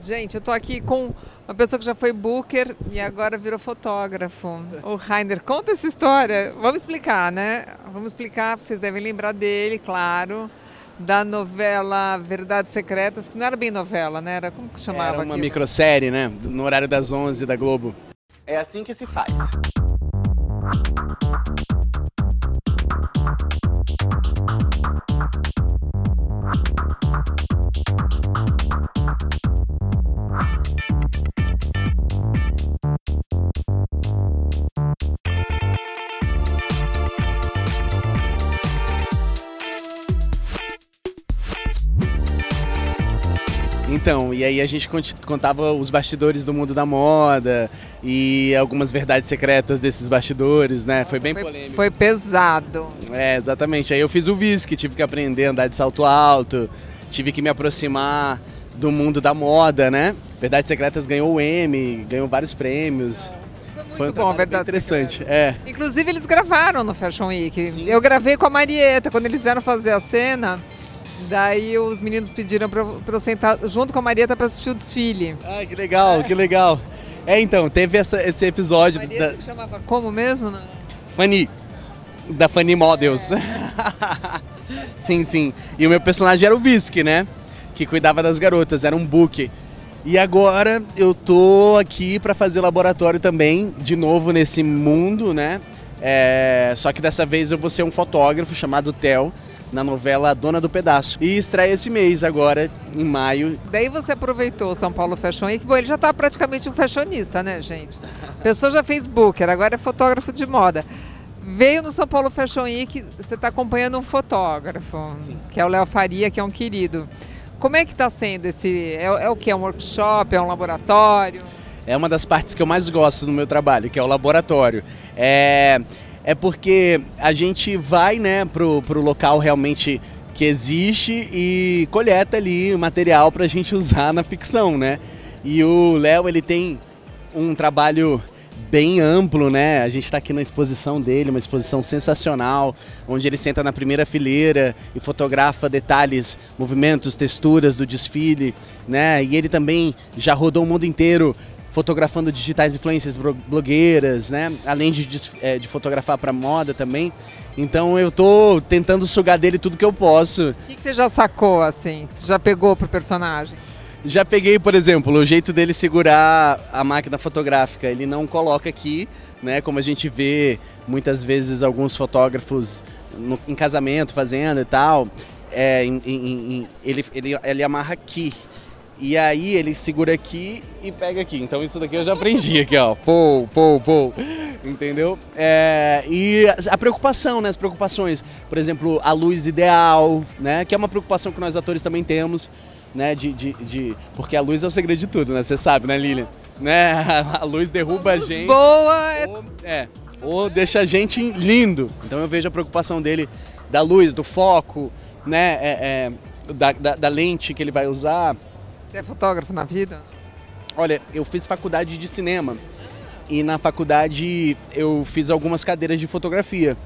Gente, eu tô aqui com uma pessoa que já foi booker e agora virou fotógrafo. O Rainer, conta essa história. Vamos explicar, né? Vamos explicar, vocês devem lembrar dele, claro. Da novela Verdades Secretas, que não era bem novela, né? Era como que chamava Era uma aquilo? microsérie, né? No horário das 11 da Globo. É assim que se faz. Então, e aí a gente cont- contava os bastidores do mundo da moda e algumas verdades secretas desses bastidores, né? Foi bem Foi, polêmico. foi pesado. É, exatamente. Aí eu fiz o whisky, tive que aprender a andar de salto alto, tive que me aproximar do mundo da moda, né? Verdades Secretas ganhou o M, ganhou vários prêmios. Foi muito Foi um bom, verdade. interessante. É. Inclusive, eles gravaram no Fashion Week. Sim. Eu gravei com a Marieta. Quando eles vieram fazer a cena, daí os meninos pediram pra eu, sentar junto com a Marieta pra assistir o desfile. Ai, que legal, que legal. É, então, teve essa- esse episódio Marieta da chamava como mesmo? Não? Fanny, da Fanny Models. sim, sim. E o meu personagem era o Whisky, né? Que cuidava das garotas, era um book. E agora eu tô aqui pra fazer laboratório também, de novo nesse mundo, né? É, Só que dessa vez eu vou ser um fotógrafo chamado Theo, na novela Dona do Pedaço. E estreia esse mês agora, em maio. Daí você aproveitou o São Paulo Fashion Week. Bom, ele já tá praticamente um fashionista, né, gente? A pessoa já fez booker, agora é fotógrafo de moda. Veio no São Paulo Fashion Week, você está acompanhando um fotógrafo, que é o Léo Faria, que é um querido. Como é que está sendo esse... É, é o que? É um workshop? É um laboratório? É uma das partes que eu mais gosto do meu trabalho, que é o laboratório. É, é porque a gente vai né, pro, pro local realmente que existe e coleta ali material pra gente usar na ficção, né? E o Léo, ele tem um trabalho bem amplo, né? A gente está aqui na exposição dele, uma exposição sensacional, onde ele senta na primeira fileira e fotografa detalhes, movimentos, texturas do desfile, né? E ele também já rodou o mundo inteiro fotografando digitais influências blogueiras, né? Além de, eh, de fotografar para moda também. Então eu tô tentando sugar dele tudo que eu posso. O que, que você já sacou, assim? Que você já pegou pro personagem? Já peguei, por exemplo, o jeito dele segurar a máquina fotográfica. Ele não coloca aqui, né? Como a gente vê muitas vezes alguns fotógrafos no- em casamento fazendo e tal. É, em- em- em- ele, ele, ele amarra aqui. E aí ele segura aqui e pega aqui. Então isso daqui eu já aprendi aqui, ó. Pou, pou, pou. Entendeu? É, e a- a preocupação, né? As preocupações. Por exemplo, a luz ideal, né? Que é uma preocupação que nós atores também temos, né? De, de, de- Porque a luz é o segredo de tudo, né? Você sabe, né, Lilian? Né? A luz derruba a Luz gente. boa é Ou, é, ou deixa a gente lindo. Então eu vejo a preocupação dele da luz, do foco, né? é- é, da, da- da lente que ele vai usar. Você é fotógrafo na vida? Olha, eu fiz faculdade de cinema e na faculdade eu fiz algumas cadeiras de fotografia.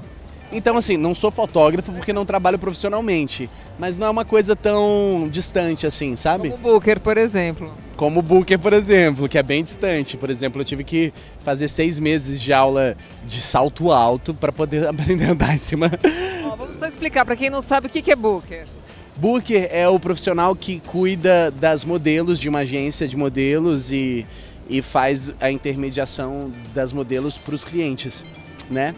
Então, assim, não sou fotógrafo porque não trabalho profissionalmente, mas não é uma coisa tão distante assim, sabe? Como Booker, por exemplo. Como o Booker, por exemplo, que é bem distante. Por exemplo, eu tive que fazer seis meses de aula de salto alto para poder aprender a andar em cima. Ó, vamos só explicar para quem não sabe o que é Booker. Booker é o profissional que cuida das modelos de uma agência de modelos e, e faz a intermediação das modelos para os clientes, né?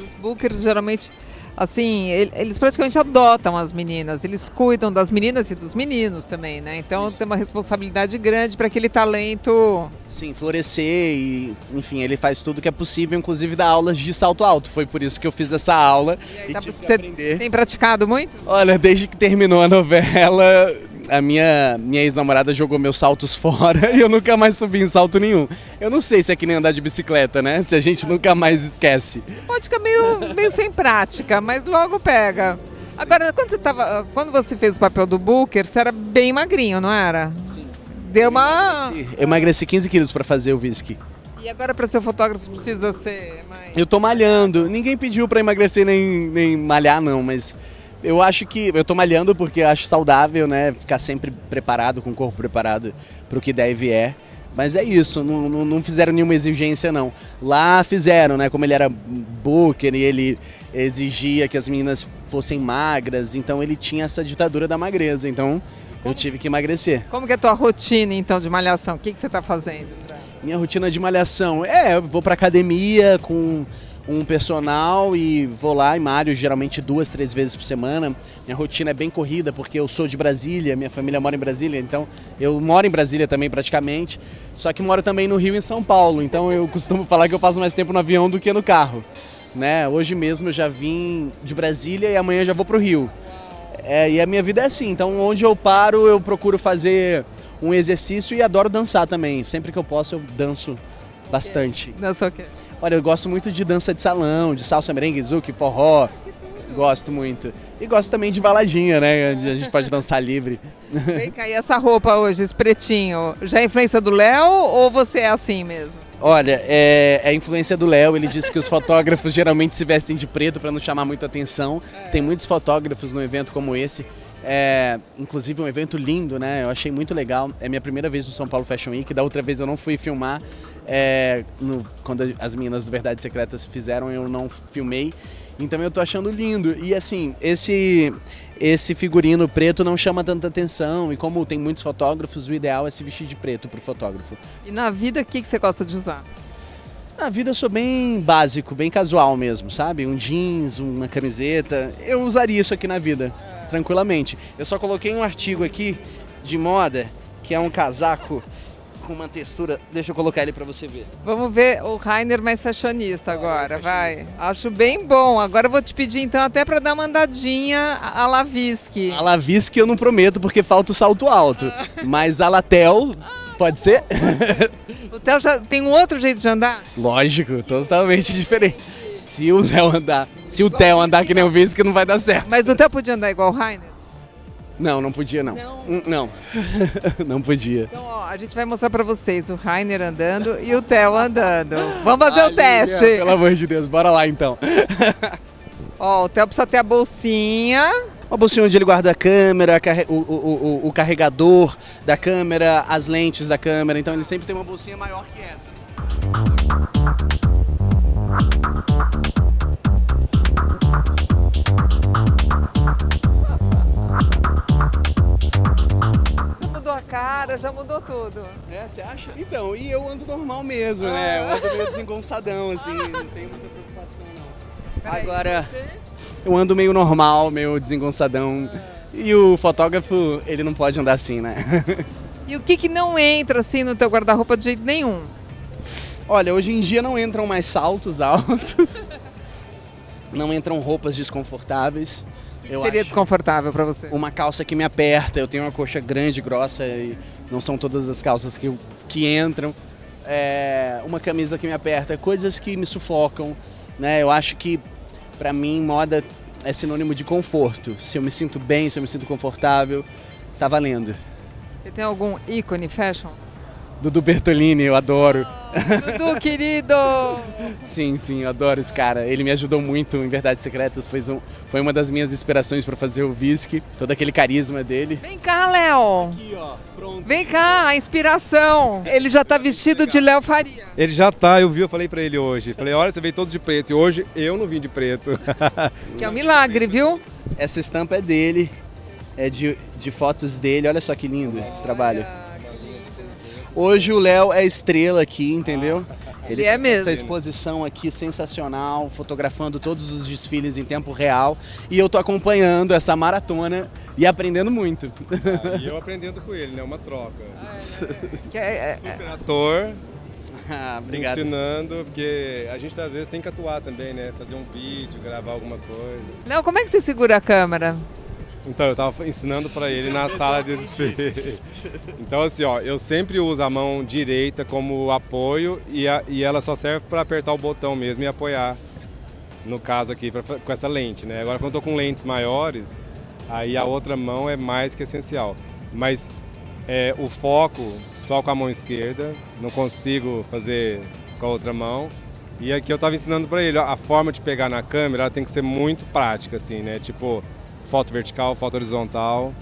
Os bookers geralmente, assim, el- eles praticamente adotam as meninas, eles cuidam das meninas e dos meninos também, né? Então tem uma responsabilidade grande para aquele talento. Sim, florescer e, enfim, ele faz tudo que é possível, inclusive dar aulas de salto alto. Foi por isso que eu fiz essa aula e, tá- tive que você aprender. tem praticado muito? Olha, desde que terminou a novela, a minha, minha ex-namorada jogou meus saltos fora e eu nunca mais subi em salto nenhum. Eu não sei se é que nem andar de bicicleta, né? Se a gente nunca mais esquece. Pode ficar meio, meio sem prática, mas logo pega. Agora, quando você, tava, quando você fez o papel do Booker, você era bem magrinho, não era? Sim. Deu uma. Eu emagreci 15 quilos pra fazer o whisky. E agora, para ser fotógrafo, precisa ser mais. Eu tô malhando. Ninguém pediu pra emagrecer nem, nem malhar, não, mas Eu acho que eu tô malhando porque eu acho saudável, né? Ficar sempre preparado, com o corpo preparado para o que deve é. Mas é isso, não, não, não, fizeram nenhuma exigência não. Lá fizeram, né? Como ele era booker e ele exigia que as meninas fossem magras, então ele tinha essa ditadura da magreza. Então eu tive que emagrecer. Como que é a tua rotina então de malhação? O que, que você está fazendo? Minha rotina de malhação é, eu vou pra academia com um personal e vou lá e malho geralmente duas, três vezes por semana. Minha rotina é bem corrida porque eu sou de Brasília, minha família mora em Brasília, então eu moro em Brasília também praticamente, só que moro também no Rio e em São Paulo, então eu costumo falar que eu passo mais tempo no avião do que no carro. Né? Hoje mesmo eu já vim de Brasília e amanhã já vou pro Rio. É, e a minha vida é assim, então onde eu paro eu procuro fazer um exercício e adoro dançar também. Sempre que eu posso eu danço bastante. Dança o quê? Olha, eu gosto muito de dança de salão, de salsa, merengue, zouk, forró. Gosto muito. E gosto também de baladinha, né? Onde a gente pode dançar livre. Vem cá, e essa roupa hoje, esse pretinho, já é influência do Léo ou você é assim mesmo? Olha, é, é influência do Léo. Ele disse que os fotógrafos geralmente se vestem de preto para não chamar muita atenção. Tem muitos fotógrafos no evento como esse. É, inclusive um evento lindo, né? Eu achei muito legal. É minha primeira vez no São Paulo Fashion Week. Da outra vez eu não fui filmar. É, no, quando as meninas do Verdades Secretas fizeram, eu não filmei. Então eu tô achando lindo. E assim, esse esse figurino preto não chama tanta atenção. E como tem muitos fotógrafos, o ideal é se vestir de preto pro fotógrafo. E na vida, o que, que você gosta de usar? Na vida eu sou bem básico, bem casual mesmo, sabe? Um jeans, uma camiseta. Eu usaria isso aqui na vida, tranquilamente. Eu só coloquei um artigo aqui de moda, que é um casaco com uma textura. Deixa eu colocar ele para você ver. Vamos ver o Rainer mais fashionista agora, vai. Acho bem bom. Agora eu vou te pedir então até para dar uma andadinha a Lavisque. A Lavisque eu não prometo porque falta o salto alto, mas a Latel pode ser? o Theo já tem um outro jeito de andar? Lógico, totalmente diferente. Se o Theo andar, se o Theo andar que nem o Visque não vai dar certo. Mas o Theo podia andar igual o Rainer? Não, não podia não. Não, hum, não, não podia. Então, ó, a gente vai mostrar para vocês o Rainer andando e o Theo andando. Vamos fazer o teste. Pelo amor de Deus, bora lá então. ó, o Theo precisa ter a bolsinha. Uma bolsinha onde ele guarda a câmera, o, o, o, o carregador da câmera, as lentes da câmera. Então ele sempre tem uma bolsinha maior que essa. cara, já mudou tudo. É, você acha? Então, e eu ando normal mesmo, né? Eu ando meio desengonçadão, assim, não tenho muita não. Peraí, Agora, eu ando meio normal, meio desengonçadão. E o fotógrafo, ele não pode andar assim, né? E o que que não entra, assim, no teu guarda-roupa de jeito nenhum? Olha, hoje em dia não entram mais saltos altos. não entram roupas desconfortáveis. Eu seria desconfortável para você? Uma calça que me aperta, eu tenho uma coxa grande, grossa e não são todas as calças que, que entram. É, uma camisa que me aperta, coisas que me sufocam, né? Eu acho que para mim moda é sinônimo de conforto. Se eu me sinto bem, se eu me sinto confortável, tá valendo. Você tem algum ícone fashion? Dudu Bertolini, eu adoro. Dudu, querido! sim, sim, eu adoro esse cara. Ele me ajudou muito em Verdades Secretas, foi, um, foi uma das minhas inspirações para fazer o Whisky, todo aquele carisma dele. Vem cá, Léo! Aqui, ó, pronto. Vem cá, a inspiração! Ele já tá vestido de Léo Faria. Ele já tá, eu vi, eu falei para ele hoje. Falei, olha, você veio todo de preto, e hoje eu não vim de preto. que é um milagre, viu? Essa estampa é dele, é de, de fotos dele, olha só que lindo esse trabalho. Hoje o Léo é estrela aqui, entendeu? Ele é mesmo. Essa exposição aqui sensacional, fotografando todos os desfiles em tempo real. E eu tô acompanhando essa maratona e aprendendo muito. Ah, e eu aprendendo com ele, né? Uma troca. É, é, é, Super ator. Ah, obrigado. Ensinando, porque a gente às vezes tem que atuar também, né? Fazer um vídeo, gravar alguma coisa. Léo, como é que você segura a câmera? Então, eu estava ensinando para ele na sala de desfile. Então, assim, ó, eu sempre uso a mão direita como apoio e, a, e ela só serve para apertar o botão mesmo e apoiar, no caso aqui, pra, com essa lente, né? Agora, quando eu tô com lentes maiores, aí a outra mão é mais que essencial. Mas é, o foco só com a mão esquerda, não consigo fazer com a outra mão. E aqui eu estava ensinando para ele, ó, a forma de pegar na câmera tem que ser muito prática, assim, né? Tipo, foto vertical, foto horizontal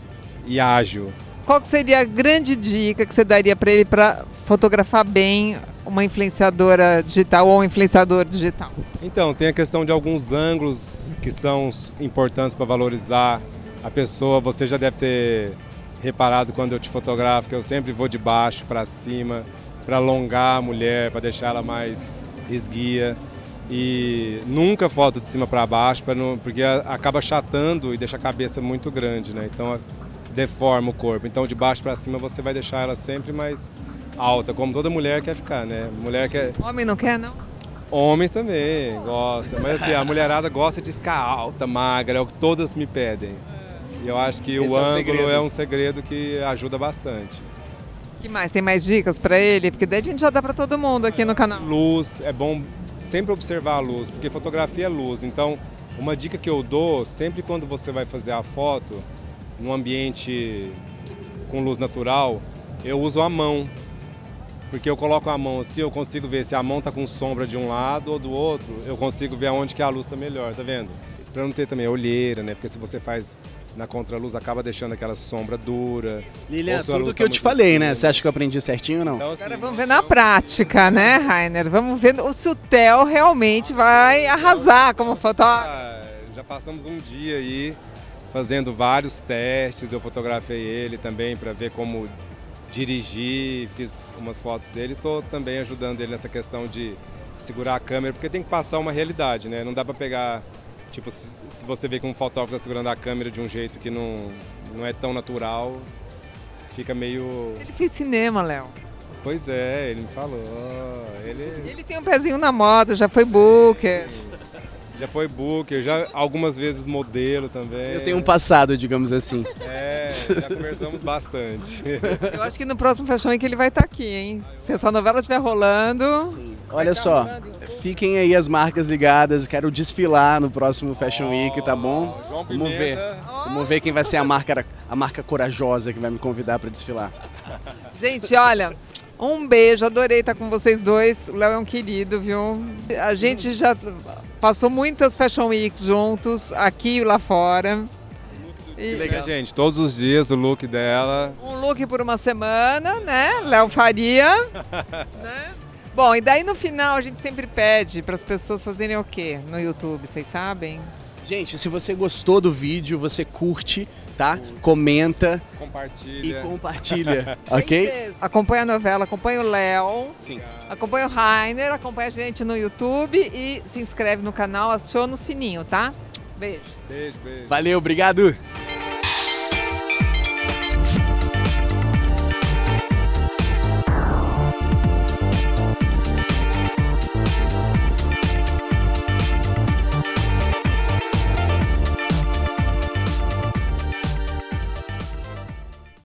e ágil. Qual que seria a grande dica que você daria para ele para fotografar bem uma influenciadora digital ou um influenciador digital? Então, tem a questão de alguns ângulos que são importantes para valorizar a pessoa. Você já deve ter reparado quando eu te fotografo que eu sempre vou de baixo para cima para alongar a mulher, para deixar ela mais esguia. E nunca foto de cima para baixo, não, porque acaba chatando e deixa a cabeça muito grande, né? Então deforma o corpo. Então de baixo para cima você vai deixar ela sempre mais alta, como toda mulher quer ficar, né? Mulher quer. Homem não quer, não? Homens também gostam, mas assim, a mulherada gosta de ficar alta, magra, é o que todas me pedem. E eu acho que Esse o é ângulo é um segredo que ajuda bastante. que mais? Tem mais dicas para ele? Porque daí a gente já dá para todo mundo aqui no canal. Luz, é bom sempre observar a luz, porque fotografia é luz. Então, uma dica que eu dou, sempre quando você vai fazer a foto, num ambiente com luz natural, eu uso a mão. Porque eu coloco a mão assim, eu consigo ver se a mão está com sombra de um lado ou do outro, eu consigo ver aonde que a luz está melhor, tá vendo? Para não ter também olheira, né? Porque se você faz na contraluz acaba deixando aquela sombra dura. Lilian, tudo que tá eu te falei, né? Você acha que eu aprendi certinho ou não? Então, assim, Agora vamos ver na prática, né, Rainer? Vamos ver se o Theo realmente vai arrasar como fotógrafo. Ah, já passamos um dia aí fazendo vários testes, eu fotografei ele também para ver como dirigir, fiz umas fotos dele, estou também ajudando ele nessa questão de segurar a câmera, porque tem que passar uma realidade, né? Não dá para pegar, tipo, se, se, você vê que um fotógrafo está segurando a câmera de um jeito que não, não é tão natural, fica meio... Ele fez cinema, Léo. Pois é, ele me falou. Ele, ele tem um pezinho na moto, já foi booker. Já foi booker, já algumas vezes modelo também. Eu tenho um passado, digamos assim. É, já conversamos bastante. Eu acho que no próximo Fashion Week ele vai estar tá aqui, hein? Se essa novela estiver rolando. Sim. Olha tá só, fiquem aí as marcas ligadas. Quero desfilar no próximo Fashion Week, tá bom? João Vamos ver. Vamos ver quem vai ser a marca, a marca corajosa que vai me convidar para desfilar. Gente, olha, um beijo, adorei estar com vocês dois. O Léo é um querido, viu? A gente já passou muitas Fashion Weeks juntos, aqui e lá fora. E, legal, gente. Todos os dias o look dela. Um look por uma semana, né? Léo Faria. né? Bom, e daí no final a gente sempre pede para as pessoas fazerem o quê no YouTube, vocês sabem? Gente, se você gostou do vídeo, você curte, tá? Comenta. Compartilha. E compartilha, ok? Acompanha a novela, acompanha o Léo. Sim. Acompanha o Rainer, acompanha a gente no YouTube e se inscreve no canal, aciona o sininho, tá? Beijo. Beijo, beijo. Valeu, obrigado.